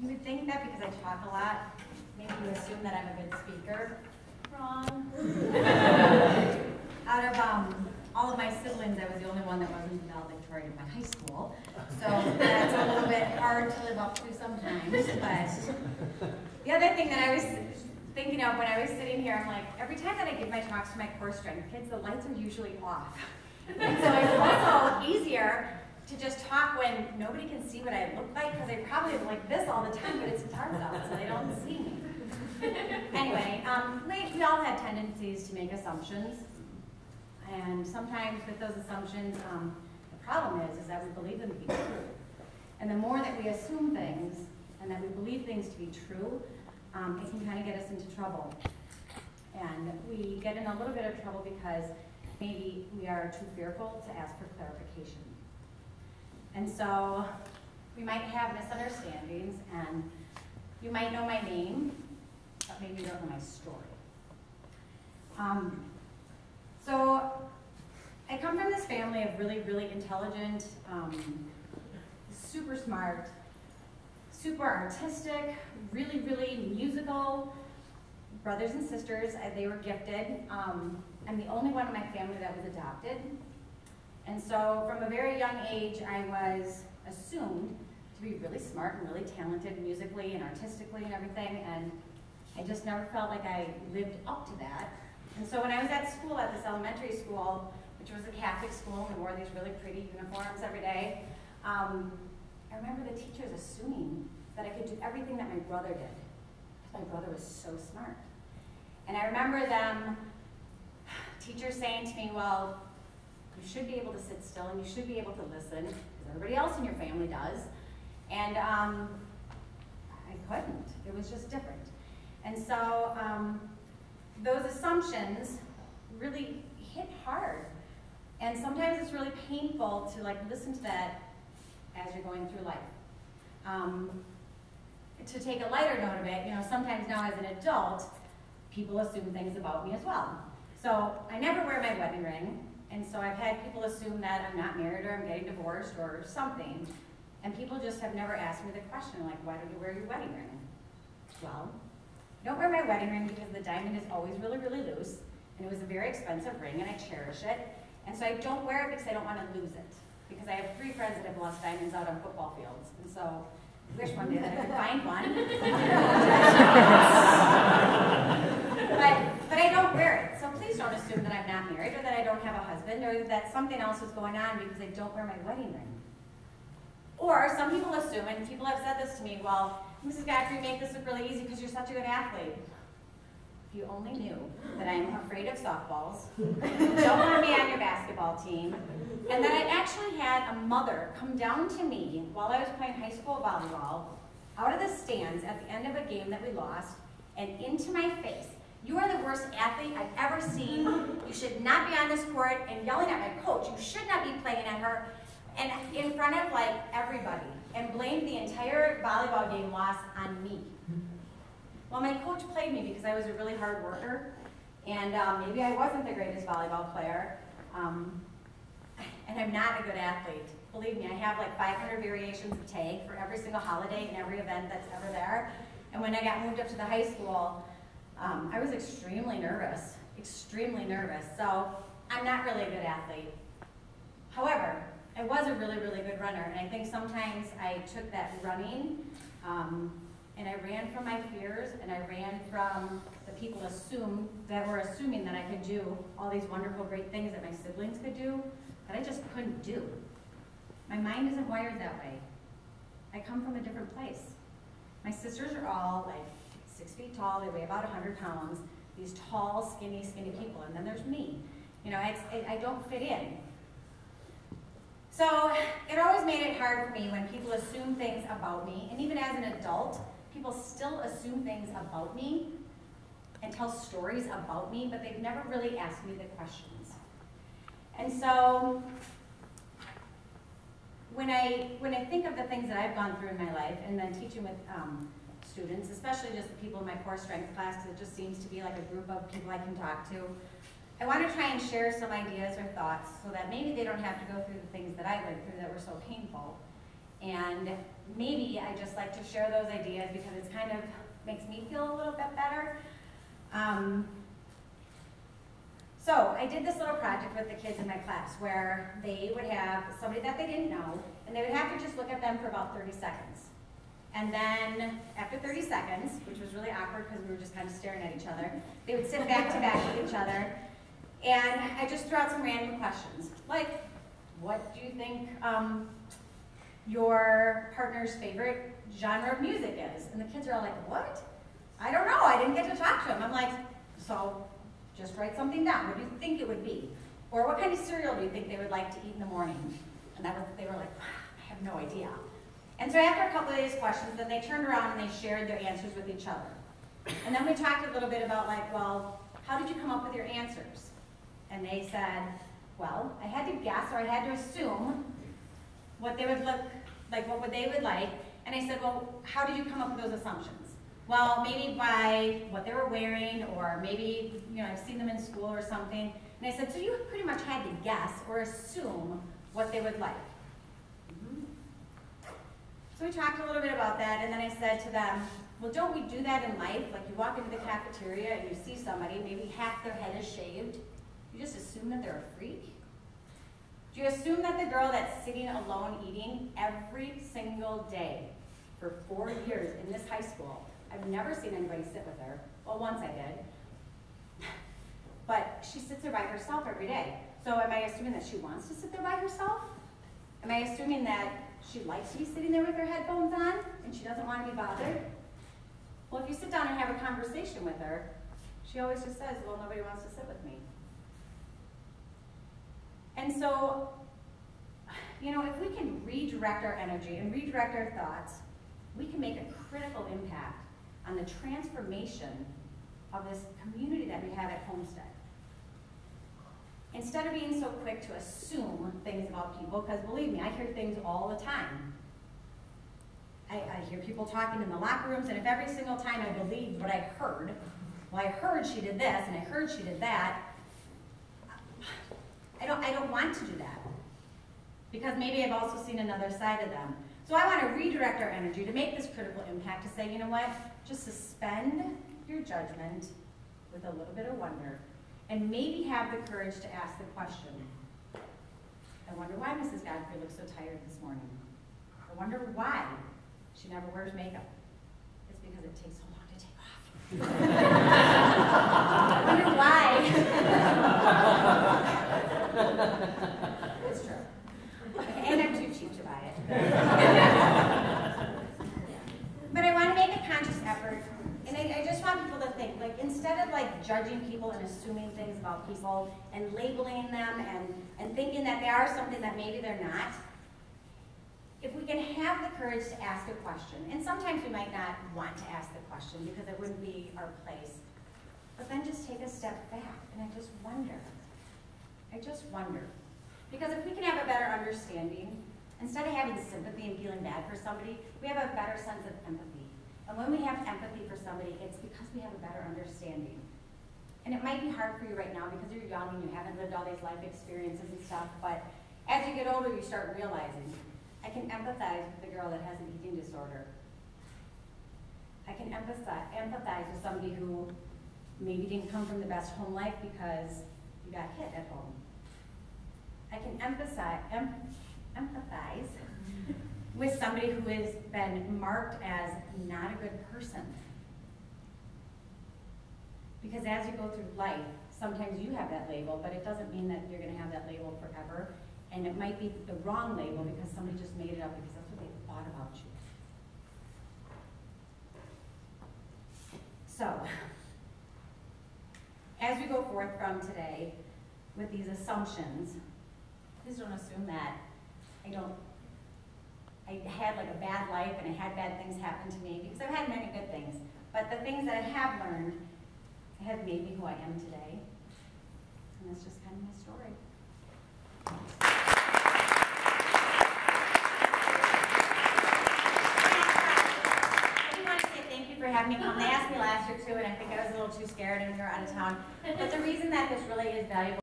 you would think that because I talk a lot, maybe you assume that I'm a good speaker. Wrong. Out of um, all of my siblings, I was the only one that wasn't valedictorian in my high school. So that's a little bit hard to live up to sometimes. But the other thing that I was thinking of when I was sitting here, I'm like, every time that I give my talks to my core strength kids, the lights are usually off. And so it's also easier to just talk when nobody can see what I look like, because I probably am like this all the time, but it's dark out, so they don't see me. anyway, um, we, all have tendencies to make assumptions. And sometimes with those assumptions, um, the problem is, is that we believe them to be true. And the more that we assume things, and that we believe things to be true, um, it can kind of get us into trouble. And we get in a little bit of trouble because maybe we are too fearful to ask for clarification. And so we might have misunderstandings, and you might know my name, but maybe you don't know my story. Um, so I come from this family of really, really intelligent, um, super smart, super artistic, really, really musical brothers and sisters. They were gifted. Um, I'm the only one in my family that was adopted. And so from a very young age, I was assumed to be really smart and really talented musically and artistically and everything. And I just never felt like I lived up to that. And so when I was at school, at this elementary school, which was a Catholic school, and we wore these really pretty uniforms every day, um, I remember the teachers assuming that I could do everything that my brother did. Because my brother was so smart. And I remember them, teachers saying to me, well, you should be able to sit still and you should be able to listen, because everybody else in your family does. And um, I couldn't. It was just different. And so um, those assumptions really hit hard. And sometimes it's really painful to like listen to that as you're going through life. Um, to take a lighter note of it, you know, sometimes now as an adult, people assume things about me as well. So I never wear my wedding ring, and so I've had people assume that I'm not married or I'm getting divorced or something. And people just have never asked me the question, like, why don't you wear your wedding ring? Well, I don't wear my wedding ring because the diamond is always really, really loose, and it was a very expensive ring, and I cherish it. And so I don't wear it because I don't want to lose it. Because I have three friends that have lost diamonds out on football fields. And so I wish one day that I could find one. but, but I don't wear it. So please don't assume that I'm not married or that I don't have a husband or something else is going on because I don't wear my wedding ring. Or some people assume, and people have said this to me, well, Mrs. Godfrey, make this look really easy because you're such a good athlete. If you only knew that I'm afraid of softballs, don't want me on your basketball team, and that I actually had a mother come down to me while I was playing high school volleyball, out of the stands at the end of a game that we lost, and into my face. You are the worst athlete I've ever seen. You should not be on this court, and yelling at my coach. You should not be playing at her, and in front of like everybody, and blamed the entire volleyball game loss on me. Well, my coach played me because I was a really hard worker, and um, maybe I wasn't the greatest volleyball player, um, and I'm not a good athlete. Believe me, I have like 500 variations of tag for every single holiday and every event that's ever there. And when I got moved up to the high school, um, I was extremely nervous, extremely nervous. So I'm not really a good athlete. However, I was a really, really good runner, and I think sometimes I took that running um, and I ran from my fears, and I ran from the people assume that were assuming that I could do all these wonderful, great things that my siblings could do that I just couldn't do. My mind isn't wired that way. I come from a different place. My sisters are all like six feet tall, they weigh about 100 pounds, these tall, skinny, skinny people, and then there's me. You know, it, I don't fit in. So it always made it hard for me when people assume things about me, and even as an adult, people still assume things about me and tell stories about me, but they've never really asked me the questions. And so when I, when I think of the things that I've gone through in my life, and then teaching with um, students, especially just the people in my core strength class, because it just seems to be like a group of people I can talk to, I want to try and share some ideas or thoughts so that maybe they don't have to go through the things that I went through that were so painful. And maybe I just like to share those ideas because it's kind of makes me feel a little bit better. Um, so I did this little project with the kids in my class where they would have somebody that they didn't know, and they would have to just look at them for about 30 seconds. And then after 30 seconds, which was really awkward because we were just kind of staring at each other, they would sit back to back with each other. And I just threw out some random questions, like, what do you think um, your partner's favorite genre of music is? And the kids are all like, what? I don't know, I didn't get to talk to them. I'm like, so just write something down. What do you think it would be? Or what kind of cereal do you think they would like to eat in the morning? And that was, they were like, I have no idea. And so after a couple of these questions, then they turned around and they shared their answers with each other. And then we talked a little bit about like, well, how did you come up with your answers? And they said, well, I had to guess or I had to assume what they would look like, what would they would like. And I said, well, how did you come up with those assumptions? Well, maybe by what they were wearing, or maybe, you know, I've seen them in school or something. And I said, so you pretty much had to guess or assume what they would like. Mm-hmm. So we talked a little bit about that, and then I said to them, well, don't we do that in life? Like you walk into the cafeteria and you see somebody, maybe half their head is shaved. You just assume that they're a freak? Do you assume that the girl that's sitting alone eating every single day for four years in this high school, I've never seen anybody sit with her. Well, once I did. But she sits there by herself every day. So am I assuming that she wants to sit there by herself? Am I assuming that she likes to be sitting there with her headphones on and she doesn't want to be bothered? Well, if you sit down and have a conversation with her, she always just says, well, nobody wants to sit with me. And so, you know, if we can redirect our energy and redirect our thoughts, we can make a critical impact on the transformation of this community that we have at Homestead. Instead of being so quick to assume things about people, because believe me, I hear things all the time. I, I, hear people talking in the locker rooms, and if every single time I believed what I heard, well, I heard she did this, and I heard she did that, I don't, I don't want to do that. Because maybe I've also seen another side of them. So I want to redirect our energy to make this critical impact to say, you know what, just suspend your judgment with a little bit of wonder and maybe have the courage to ask the question, I wonder why Mrs. Godfrey looks so tired this morning. I wonder why she never wears makeup. It's because it takes so long to take off. I wonder why. it's true. And I'm too cheap to buy it. but I want to make a conscious effort I, I, just want people to think, like, instead of like judging people and assuming things about people and labeling them and, and thinking that they are something that maybe they're not, if we can have the courage to ask a question, and sometimes we might not want to ask the question because it wouldn't be our place, but then just take a step back and I just wonder. I just wonder. Because if we can have a better understanding, instead of having sympathy and feeling bad for somebody, we have a better sense of empathy. And when we have empathy for somebody, it's because we have a better understanding. And it might be hard for you right now because you're young and you haven't lived all these life experiences and stuff, but as you get older, you start realizing, I can empathize with the girl that has an eating disorder. I can empathize, empathize with somebody who maybe didn't come from the best home life because you got hit at home. I can emphasize, em, empathize with somebody who has been marked as not a good person. Because as you go through life, sometimes you have that label, but it doesn't mean that you're going to have that label forever. And it might be the wrong label because somebody just made it up because that's what they thought about you. So, as we go forth from today with these assumptions, please don't assume that I don't I had like a bad life and I had bad things happen to me because I've had many good things. But the things that I have learned have made me who I am today. And that's just kind of my story. I want to say thank you for having me come. They asked me last year too, and I think I was a little too scared and we were out of town. But the reason that this really is valuable